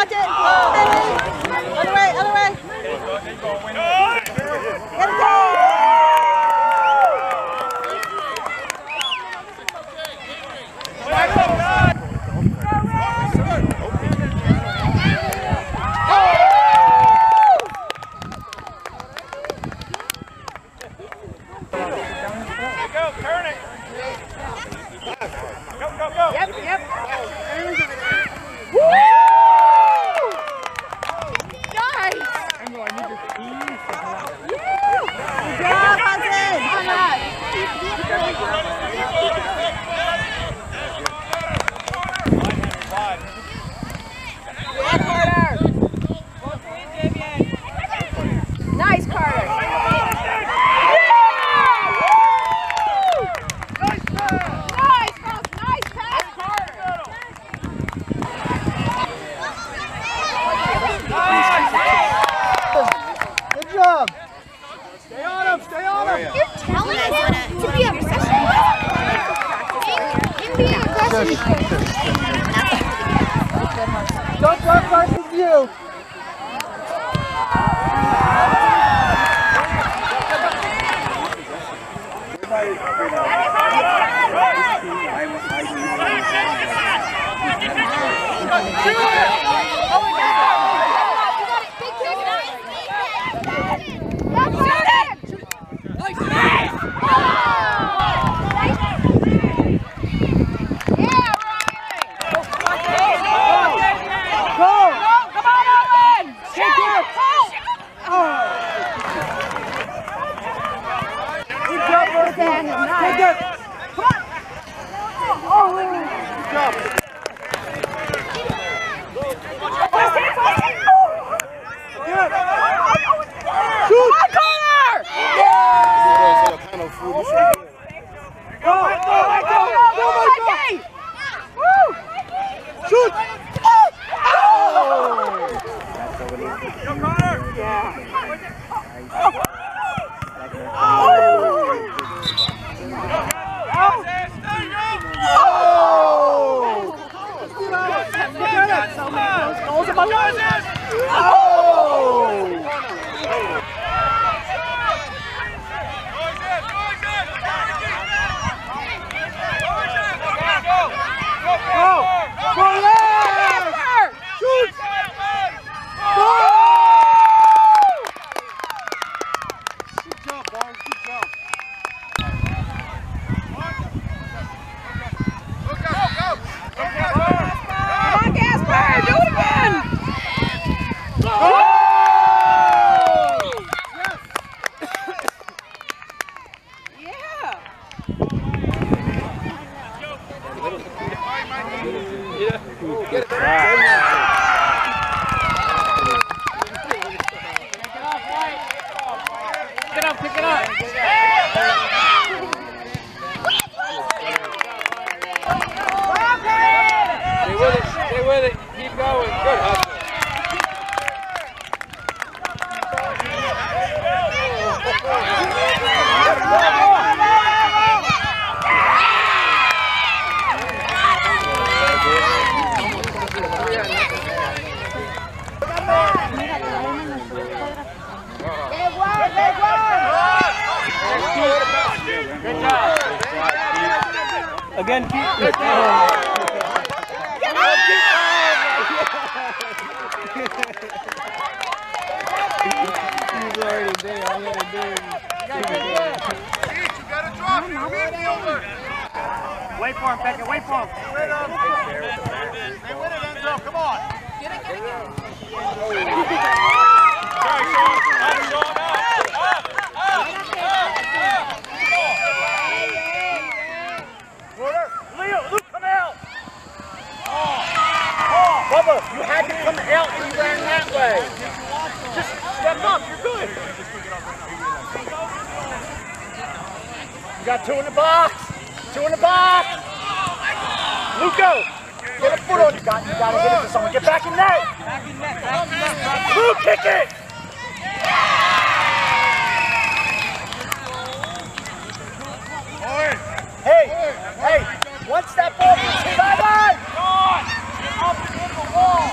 watch it. Other way, other way. Get it down. Go, turn it. Go, go, go. Yep, yep. Good job, Hudson. Yeah, Carter. Nice, Carter. Nice, Coach. Nice pass, Carter. Good job. Stay on him, stay on him. You're telling us to be obsessive. Him being aggressive. Don't go versus you. With it. Keep going. Good hustle. Good job. Again, keep. Good job. He's already there. All you gotta do is- Wait for him, Becca. Wait for him. Him. Stay it, Enzo. Come on. Get it, get it, get it. Sorry, Sean. Up, Sean. Up. Up. Up. Come out. Bubba, you had to come out and you ran that way. Got two in the box. Two in the box. Luco, get a foot on you. Got, you got to get it to someone. Get back in net. Back in net. Back in net. Back in net. Luke, kick it. Hey, hey, once that ball gets hit, bye bye! Up in the wall!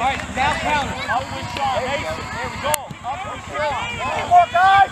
Alright, now count. Up with Sean. There we go. Up with Sean. One more, guys!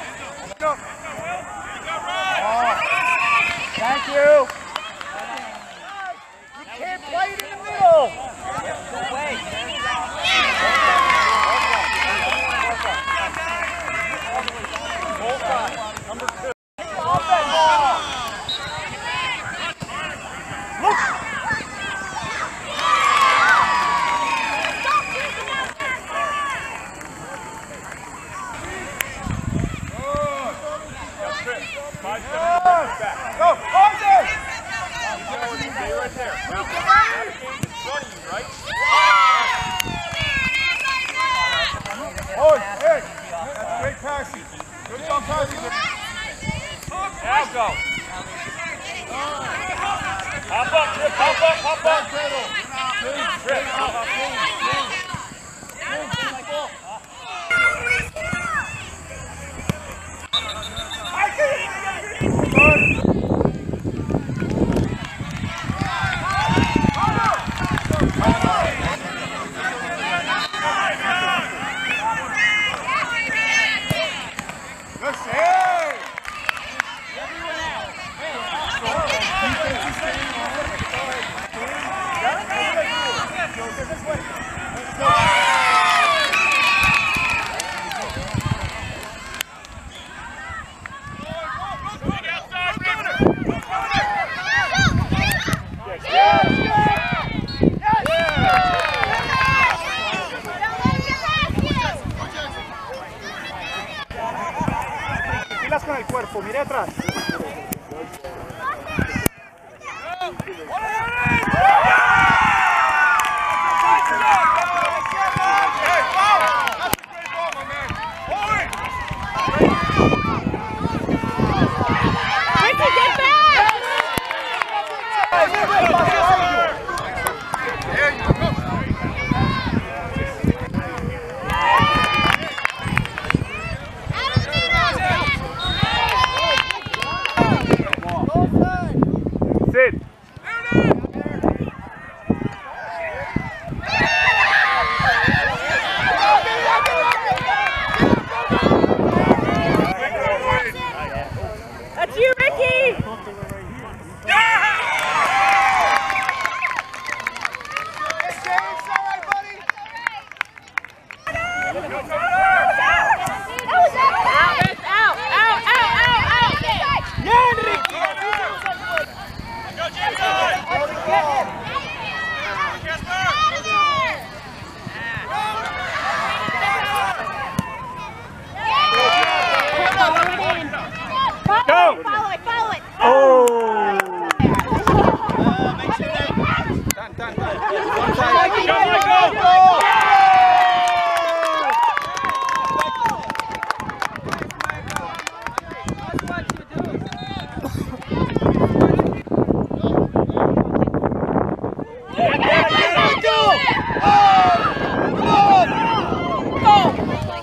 Thank you. pilas con el cuerpo, mire atrás. time, time. One time. Go, Michael! Go!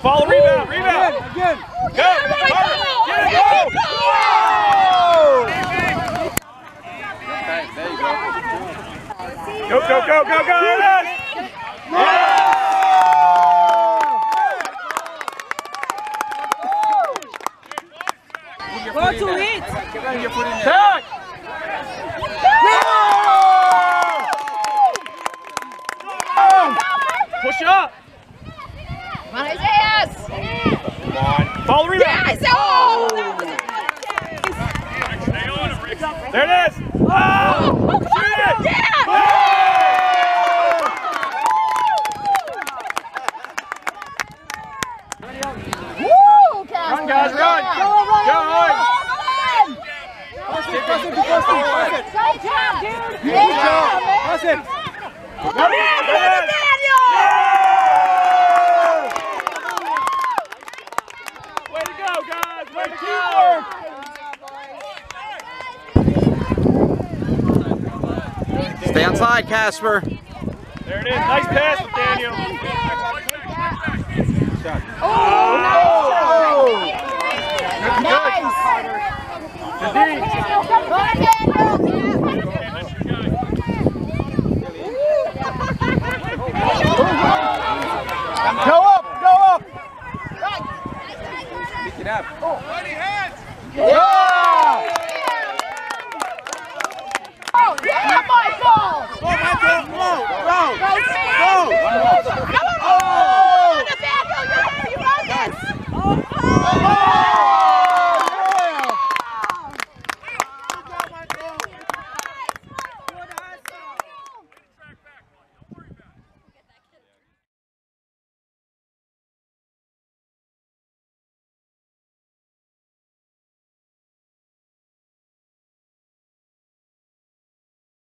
Follow rebound, rebound. Again, again. Go, Get it, Go, go, go, go, go! Go to it! Back! Stay outside, Casper. There it is. Nice pass, Daniel. Oh, oh. nice. nice. nice.